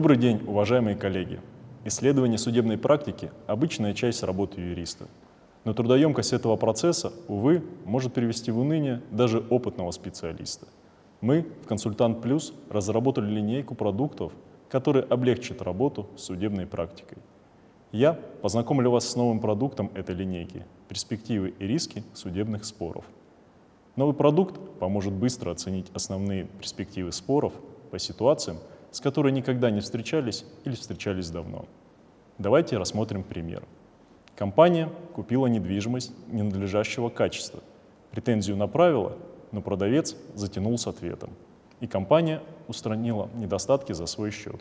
Добрый день, уважаемые коллеги. Исследование судебной практики – обычная часть работы юриста. Но трудоемкость этого процесса, увы, может привести в уныние даже опытного специалиста. Мы в «Консультант Плюс» разработали линейку продуктов, которые облегчат работу с судебной практикой. Я познакомлю вас с новым продуктом этой линейки – перспективы и риски судебных споров. Новый продукт поможет быстро оценить основные перспективы споров по ситуациям, с которой никогда не встречались или встречались давно. Давайте рассмотрим пример. Компания купила недвижимость ненадлежащего качества. Претензию направила, но продавец затянул с ответом. И компания устранила недостатки за свой счет.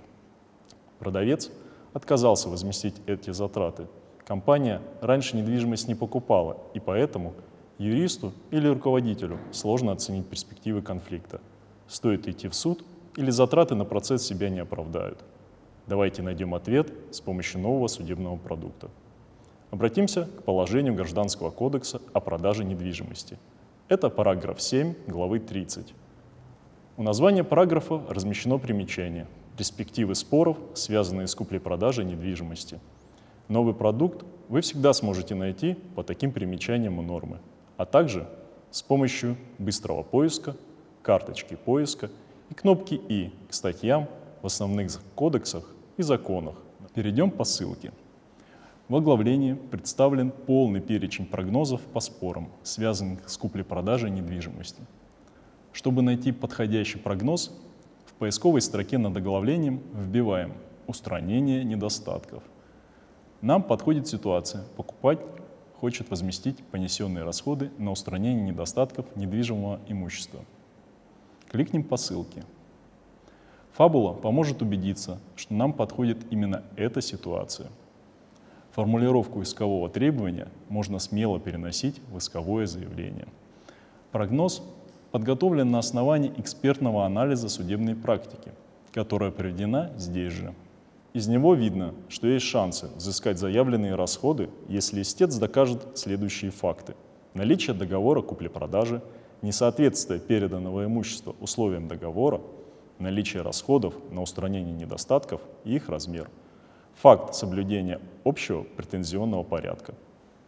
Продавец отказался возместить эти затраты. Компания раньше недвижимость не покупала, и поэтому юристу или руководителю сложно оценить перспективы конфликта. Стоит идти в суд или затраты на процесс себя не оправдают? Давайте найдем ответ с помощью нового судебного продукта. Обратимся к положению Гражданского кодекса о продаже недвижимости. Это параграф 7 главы 30. У названия параграфа размещено примечание «Перспективы споров, связанные с куплей-продажей недвижимости». Новый продукт вы всегда сможете найти по таким примечаниям у нормы, а также с помощью быстрого поиска, карточки поиска – и кнопки «И» к статьям в основных кодексах и законах. Перейдем по ссылке. В оглавлении представлен полный перечень прогнозов по спорам, связанных с куплей-продажей недвижимости. Чтобы найти подходящий прогноз, в поисковой строке над оглавлением вбиваем «Устранение недостатков». Нам подходит ситуация. Покупать хочет возместить понесенные расходы на устранение недостатков недвижимого имущества – Кликнем по ссылке. Фабула поможет убедиться, что нам подходит именно эта ситуация. Формулировку искового требования можно смело переносить в исковое заявление. Прогноз подготовлен на основании экспертного анализа судебной практики, которая приведена здесь же. Из него видно, что есть шансы взыскать заявленные расходы, если истец докажет следующие факты. Наличие договора купли-продажи – несоответствие переданного имущества условиям договора, наличие расходов на устранение недостатков и их размер, факт соблюдения общего претензионного порядка.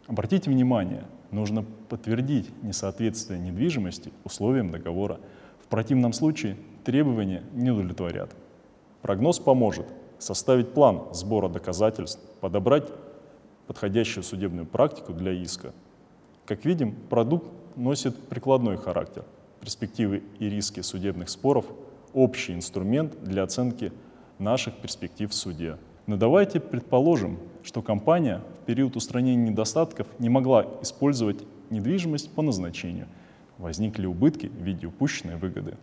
Обратите внимание, нужно подтвердить несоответствие недвижимости условиям договора. В противном случае требования не удовлетворят. Прогноз поможет составить план сбора доказательств, подобрать подходящую судебную практику для иска. Как видим, продукт носит прикладной характер. Перспективы и риски судебных споров – общий инструмент для оценки наших перспектив в суде. Но давайте предположим, что компания в период устранения недостатков не могла использовать недвижимость по назначению. Возникли убытки в виде упущенной выгоды.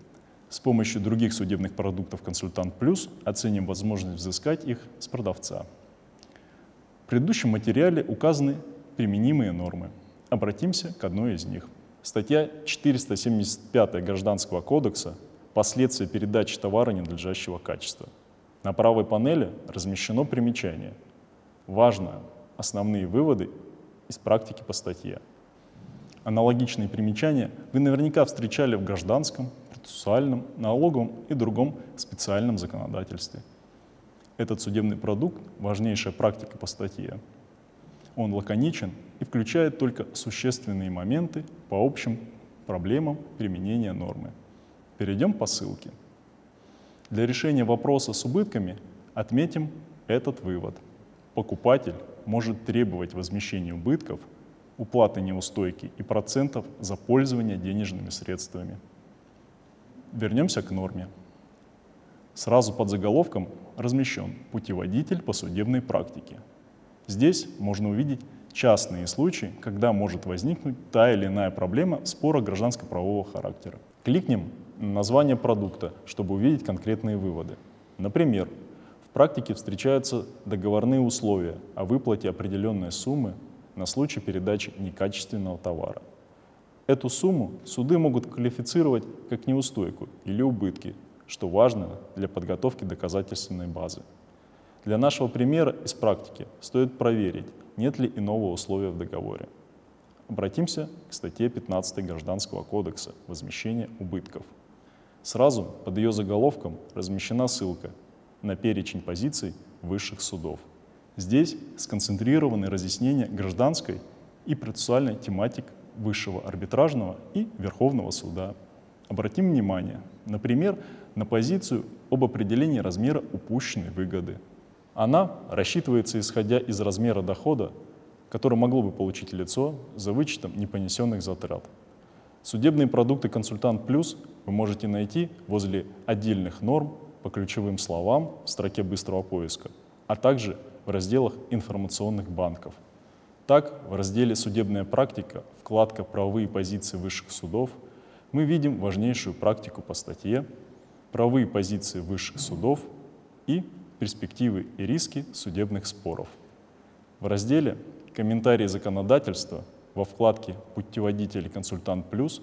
С помощью других судебных продуктов «Консультант Плюс» оценим возможность взыскать их с продавца. В предыдущем материале указаны применимые нормы. Обратимся к одной из них – Статья 475 Гражданского кодекса «Последствия передачи товара ненадлежащего качества». На правой панели размещено примечание. Важно основные выводы из практики по статье. Аналогичные примечания вы наверняка встречали в гражданском, процессуальном, налоговом и другом специальном законодательстве. Этот судебный продукт – важнейшая практика по статье. Он лаконичен и включает только существенные моменты по общим проблемам применения нормы. Перейдем по ссылке. Для решения вопроса с убытками отметим этот вывод. Покупатель может требовать возмещения убытков, уплаты неустойки и процентов за пользование денежными средствами. Вернемся к норме. Сразу под заголовком размещен путеводитель по судебной практике. Здесь можно увидеть частные случаи, когда может возникнуть та или иная проблема спора гражданско-правового характера. Кликнем на название продукта, чтобы увидеть конкретные выводы. Например, в практике встречаются договорные условия о выплате определенной суммы на случай передачи некачественного товара. Эту сумму суды могут квалифицировать как неустойку или убытки, что важно для подготовки доказательственной базы. Для нашего примера из практики стоит проверить, нет ли иного условия в договоре. Обратимся к статье 15 Гражданского кодекса «Возмещение убытков». Сразу под ее заголовком размещена ссылка на перечень позиций высших судов. Здесь сконцентрированы разъяснения гражданской и процессуальной тематик Высшего арбитражного и Верховного суда. Обратим внимание, например, на позицию об определении размера упущенной выгоды. Она рассчитывается исходя из размера дохода, который могло бы получить лицо за вычетом непонесенных затрат. Судебные продукты «Консультант Плюс» вы можете найти возле отдельных норм по ключевым словам в строке быстрого поиска, а также в разделах информационных банков. Так, в разделе «Судебная практика» вкладка «Правовые позиции высших судов» мы видим важнейшую практику по статье «Правовые позиции высших судов» и «Перспективы и риски судебных споров». В разделе «Комментарии законодательства» во вкладке «Путеводитель консультант плюс»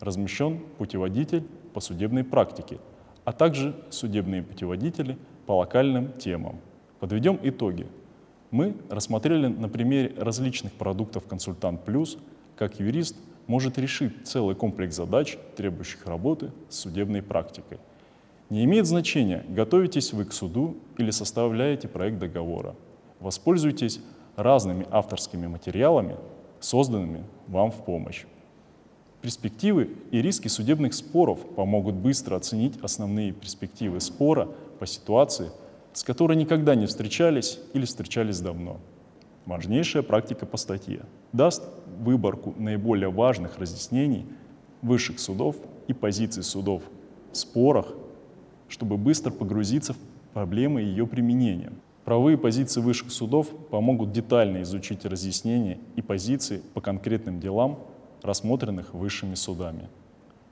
размещен путеводитель по судебной практике, а также судебные путеводители по локальным темам. Подведем итоги. Мы рассмотрели на примере различных продуктов «Консультант Плюс», как юрист может решить целый комплекс задач, требующих работы с судебной практикой. Не имеет значения, готовитесь вы к суду или составляете проект договора. Воспользуйтесь разными авторскими материалами, созданными вам в помощь. Перспективы и риски судебных споров помогут быстро оценить основные перспективы спора по ситуации, с которой никогда не встречались или встречались давно. Важнейшая практика по статье даст выборку наиболее важных разъяснений высших судов и позиций судов в спорах, чтобы быстро погрузиться в проблемы ее применения. Правовые позиции высших судов помогут детально изучить разъяснения и позиции по конкретным делам, рассмотренных высшими судами.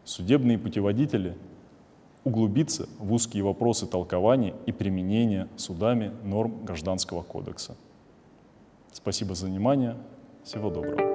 Судебные путеводители углубиться в узкие вопросы толкования и применения судами норм Гражданского кодекса. Спасибо за внимание. Всего доброго.